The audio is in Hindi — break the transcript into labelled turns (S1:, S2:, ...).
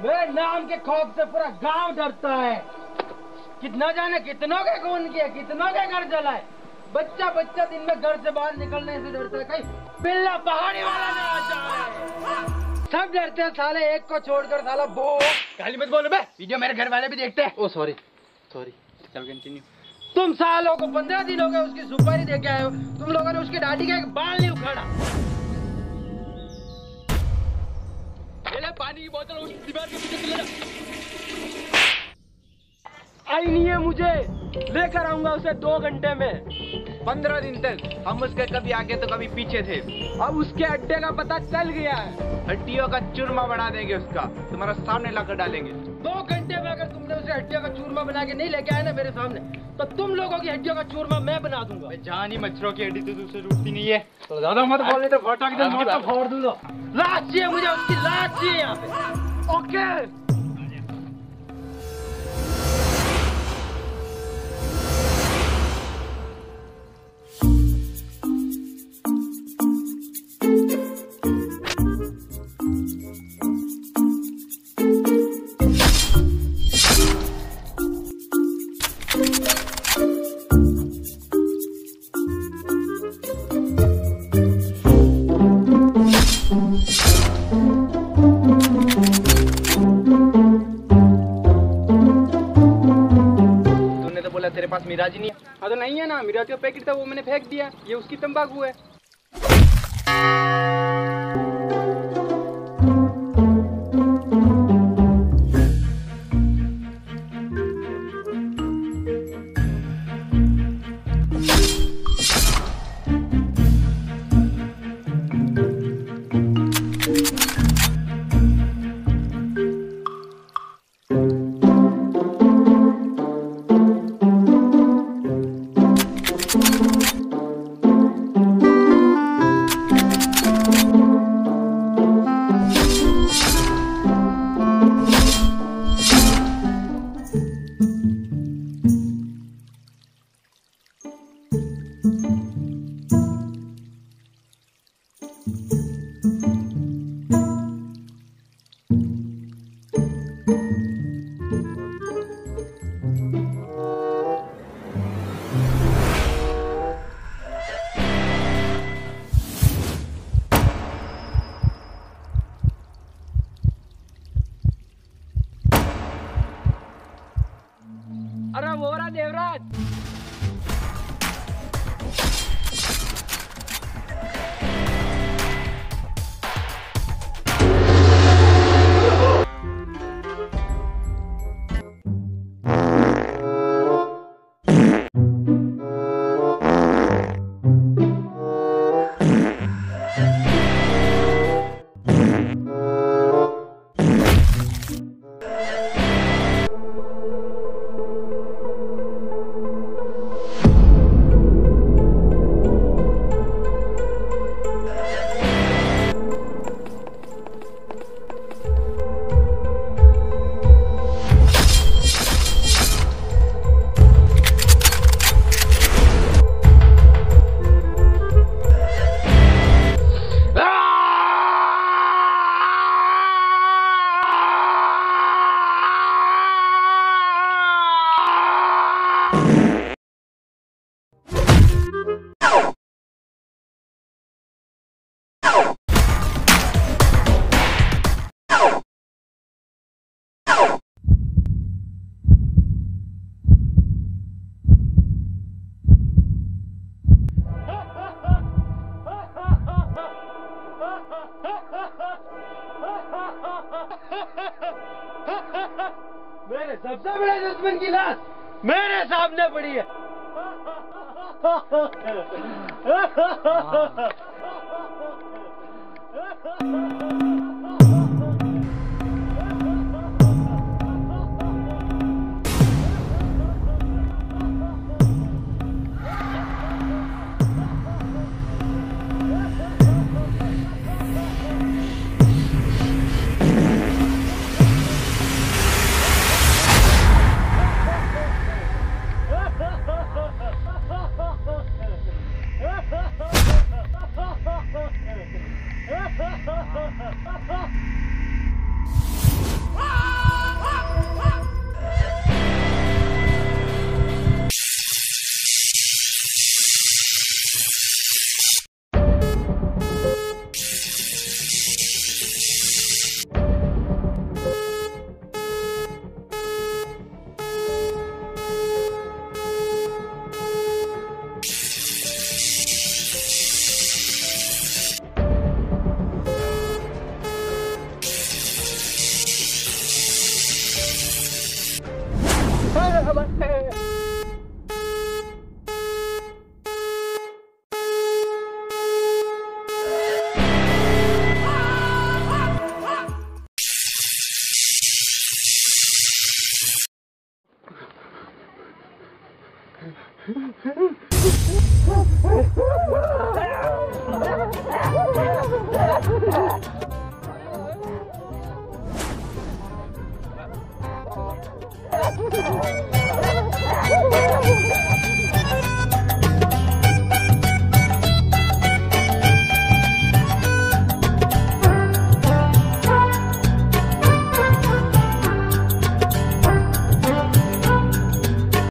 S1: खौफ से पूरा गाँव डरता है। कितना जाने कितनों के खून किया कितनों के घर जलाए। बच्चा बच्चा दिन में घर से बाहर निकलने से डरता है। कहीं बिल्ला पहाड़ी वाला ना आ जाए। सब डरते हैं साले एक को छोड़कर साला बो। गाली मत बोलो बे वीडियो मेरे घर वाले भी देखते हैं। ओ सॉरी सॉरी चल कंटिन्यू तुम सालों को पंद्रह दिन हो गए उसकी सुपारी दे के आए हो। तुम लोगों ने उसकी दाढ़ी का एक बाल नहीं उखाड़ा। पानी की बोतल उस दीवार के पीछे चले जा। आई नहीं है मुझे। लेकर आऊँगा उसे दो घंटे में।
S2: पंद्रह दिन तक। हम उसके कभी आगे तो कभी पीछे थे।
S1: अब उसके अड्डे का पता चल गया है।
S2: हड्डियों का चूरमा बना देंगे उसका। तुम्हारा सामने लाकर डालेंगे।
S1: दो घंटे में तुमने उसे हड्डियों का चूरमा बना के नहीं लेके आए ना मेरे सामने तो तुम लोगों की हड्डियों का चूरमा मैं बना दूँगा।
S2: जान ही मच्छरों की हड्डी तो दूसरे रूटती नहीं है।
S1: तो ज़्यादा मत बोल तो फटा के नोट तो फोड़ दूँगा। लाश चाहिए मुझे उसकी लाश चाहिए यहाँ पे। ओके।
S2: तूने तो बोला तेरे पास मिराज नहीं है।
S1: हाँ तो नहीं है ना, मिराज का पैकेट था वो मैंने फेंक दिया। ये उसकी तंबाकू है। अरे वोरा देवराज। मेरे सबसे बड़े दुश्मन की लाश मेरे सामने पड़ी है Ha ha ha ha!